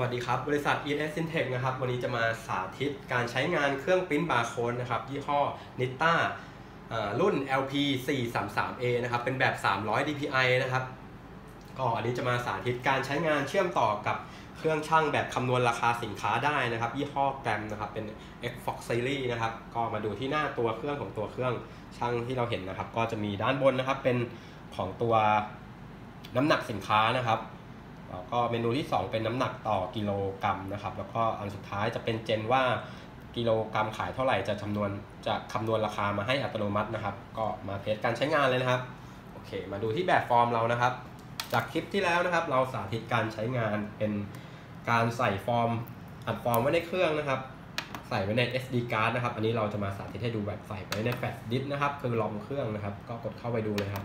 วัสดีครับ บริษัท e s s i n t e c h นะครับ วันนี้จะมาสาธิตการใช้งานเครื่องปริ้นบาร์โค้ดนะครับ ยี่ห้อ Nita รุ่น LP 433A นะครับ เป็นแบบ 300 DPI นะครับ ก็อันนี้จะมาสาธิตการใช้งานเชื่อมต่อกับเครื่องช่างแบบคำนวณราคาสินค้าได้นะครับ ยี่ห้อแกรมนะครับ เป็น Xfox Series นะครับ ก็มาดูที่หน้าตัวเครื่องของตัวเครื่องช่างที่เราเห็นนะครับ ก็จะมีด้านบนนะครับ เป็นของตัวน้ำหนักสินค้านะครับ แล้วก็เมนูที่ 2 เป็นน้ำหนักต่อกิโลกรัมนะครับ แล้วก็อันสุดท้ายจะเป็น gen ว่ากิโลกรัมขายเท่าไหร่จะคำนวณจะคำนวณราคามาให้อัตโนมัตินะครับ ก็มา test การใช้งานเลยนะครับโอเค มาดูที่แบบฟอร์มเรานะครับ จากคลิปที่แล้วนะครับ เราสาธิตการใช้งานเป็นการใส่ฟอร์มอัดฟอร์มไว้ในเครื่องนะครับ ใส่ไว้ใน SD card นะครับ อันนี้เราจะมาสาธิตให้ดูแบบใส่ไว้ใน flash disk นะครับ คือนอกเครื่องนะครับ ก็กดเข้าไปดูเลยครับ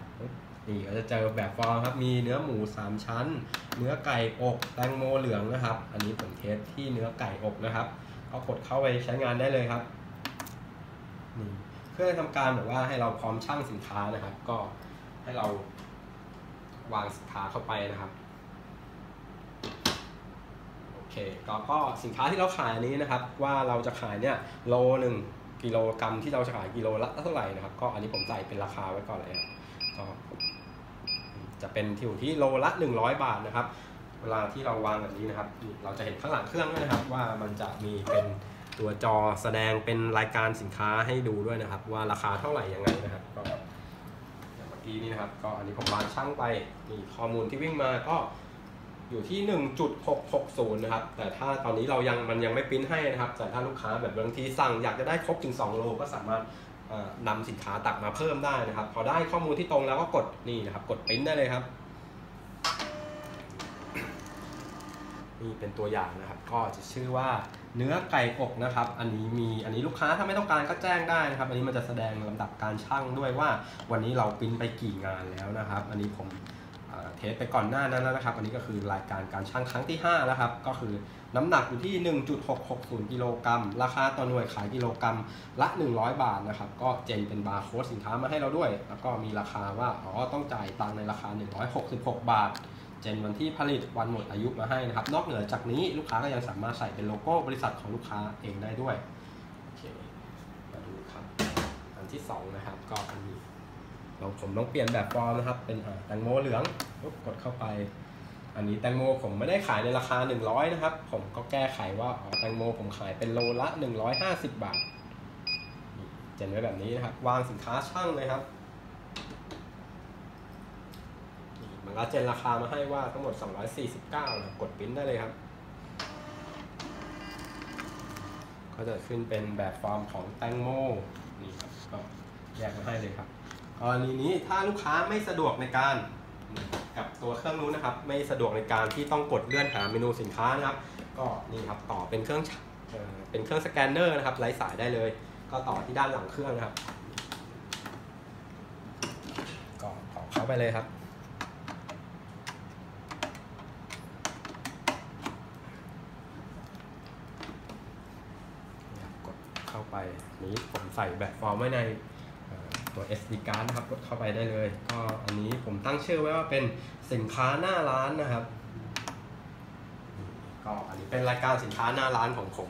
นี่ก็จะเจอแบบฟอร์มครับ มีเนื้อหมู 3 ชั้น เนื้อไก่อกแตงโมเหลืองนะครับ อันนี้ผมเทสที่เนื้อไก่อกนะครับก็กดเข้าไปใช้งานได้เลยครับนี่เพื่อทำการแบบว่าให้เราพร้อมช่างสินค้านะครับ ก็ให้เราวางสินค้าเข้าไปนะครับโอเคก็ก็สินค้าที่เราขายอันนี้นะครับ ว่าเราจะขายเนี่ยโลหนึ่งกิโลกรัมที่เราจะขายกิโลละเท่าไหร่นะครับ ก็อันนี้ผมใส่เป็นราคาไว้ก่อนเลยครับก็ จะเป็นที่อยู่ที่โลละ 100 บาทนะครับ เวลาที่เราวางแบบนี้นะครับ เราจะเห็นข้างหลังเครื่องด้วยนะครับ ว่ามันจะมีเป็นตัวจอแสดงเป็นรายการสินค้าให้ดูด้วยนะครับ ว่าราคาเท่าไหร่ยังไงนะครับก็อย่างเมื่อกี้นี้นะครับก็อันนี้ผมวางช่างไปนี่ข้อมูลที่วิ่งมาก็อยู่ที่ 1.660 นะครับ แต่ถ้าตอนนี้เรายังมันยังไม่ปริ้นให้นะครับ แต่ถ้าลูกค้าแบบบางทีสั่งอยากจะได้ครบถึง 2 โลก็สามารถ นำสินค้าตักมาเพิ่มได้นะครับ พอได้ข้อมูลที่ตรงแล้วก็กดนี่นะครับ กดปริ้นได้เลยครับนี่เป็นตัวอย่างนะครับ ก็จะชื่อว่าเนื้อไก่อกนะครับ อันนี้มีอันนี้ลูกค้าถ้าไม่ต้องการก็แจ้งได้นะครับ อันนี้มันจะแสดงลำดับการช่างด้วยว่า วันนี้เราปริ้นไปกี่งานแล้วนะครับ อันนี้ผม เทสไปก่อนหน้านั้นแล้วนะครับ อันนี้ก็คือรายการการช่างครั้งที่ 5 แล้วครับ ก็คือน้ำหนักอยู่ที่ 1.660 กิโลกรัม ราคาต่อหน่วยขายกิโลกรัมละ 100 บาทนะครับ ก็ gen เป็นบาร์โค้ดสินค้ามาให้เราด้วย แล้วก็มีราคาว่า อ๋อ ต้องจ่ายตังค์ในราคา 166 บาท gen วันที่ผลิตวันหมดอายุมาให้นะครับ นอกเหนือจากนี้ลูกค้าก็ยังสามารถใส่เป็นโลโก้บริษัทของลูกค้าเองได้ด้วย โอเค มาดูครับ อันที่ 2 นะครับ ก็อันนี้ เราผมต้องเปลี่ยนแบบฟอร์มนะครับ เป็นแตงโมเหลืองปุ๊บกดเข้าไป อันนี้แตงโมผมไม่ได้ขายในราคา 100 นะครับ ผมก็แก้ไขว่าอ๋อแตงโมผมขายเป็นโลละ 150 บาทเจนไว้แบบนี้นะครับ วางสินค้าช่างเลยครับมันก็เจนราคามาให้ว่าทั้งหมด 249นะกดปริ้นได้เลยครับก็จะขึ้นเป็นแบบฟอร์มของแตงโมนี่ครับก็แยกมาให้เลยครับ กรณีนี้ถ้าลูกค้าไม่สะดวกในการกับตัวเครื่องนู้นนะครับ ไม่สะดวกในการที่ต้องกดเลื่อนหาเมนูสินค้านะครับ ก็นี่ครับต่อเป็นเครื่องเป็นเครื่องสแกนเนอร์นะครับไร้สายได้เลย ก็ต่อที่ด้านหลังเครื่องนะครับก็ต่อเข้าไปเลยครับกดเข้าไปนี้ผมใส่แบบฟอร์มไว้ใน ตัว SD card นะครับกดเข้าไปได้เลย ก็อันนี้ผมตั้งชื่อไว้ว่าเป็นสินค้าหน้าร้านนะครับ ก็อันนี้เป็นรายการสินค้าหน้าร้านของผม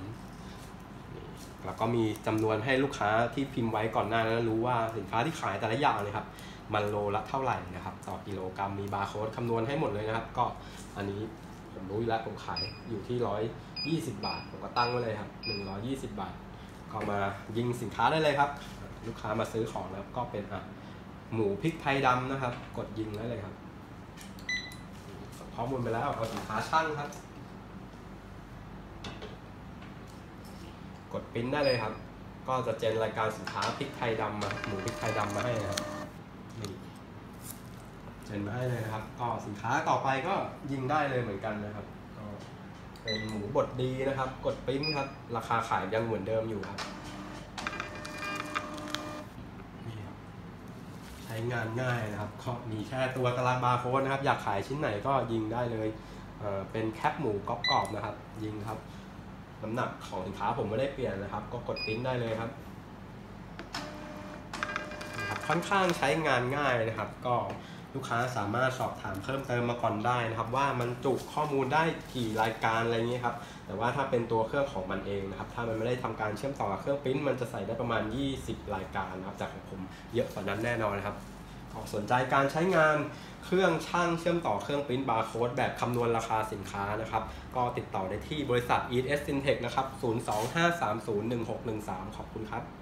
แล้วก็มีจำนวนให้ลูกค้าที่พิมพ์ไว้ก่อนหน้านั้นรู้ว่าสินค้าที่ขายแต่ละอย่างเลยครับ มันโลละเท่าไหร่นะครับ ต่อกิโลกรัมมีบาร์โค้ดคำนวณให้หมดเลยนะครับ ก็อันนี้ผมรู้อยู่แล้วผมขายอยู่ที่ร้อยยี่สิบบาท ผมก็ตั้งไว้เลยครับหนึ่งร้อยี่สิบบาท ก็มายิงสินค้าได้เลยครับ ลูกค้ามาซื้อของแล้วก็เป็นอะหมูพริกไทยดำนะครับ กดยิงได้เลยครับข้อมูลไปแล้วเอาสินค้าช่างครับ กดปริ้นได้เลยครับ ก็จะเจนรายการสินค้าพริกไทยดำมาหมูพริกไทยดำมาให้นะครับนี่เจนมาให้เลยนะครับ ก็สินค้าต่อไปก็ยิงได้เลยเหมือนกันนะครับก็เป็นหมูบดดีนะครับ กดปริ้นครับ ราคาขายยังเหมือนเดิมอยู่ครับใช้ งานง่ายนะครับมีแค่ตัวตารางบาร์โค้ดนะครับ อยากขายชิ้นไหนก็ยิงได้เลยเเป็นแคปหมูกรอบๆนะครับ ยิงครับน้ำหนักของสินค้าผมไม่ได้เปลี่ยนนะครับ ก็กดปิ้นได้เลยครับค่อนข้างใช้งานง่ายนะครับ ก็ ลูกค้าสามารถสอบถามเพิ่มเติมมาก่อนได้นะครับ ว่ามันจุข้อมูลได้กี่รายการอะไรเงี้ยครับแต่ว่าถ้าเป็นตัวเครื่องของมันเองนะครับถ้ามันไม่ได้ทำการเชื่อมต่อกับเครื่องปริ้นมันจะใส่ได้ประมาณ 20 รายการนะครับจากของผมเยอะกว่านั้นแน่นอนนะครับสนใจการใช้งานเครื่องช่างเชื่อมต่อเครื่องปริ้นบาร์โค้ดแบบคำนวณราคาสินค้านะครับ ก็ติดต่อได้ที่บริษัท ES Syntech นะครับ 025301613 ขอบคุณครับ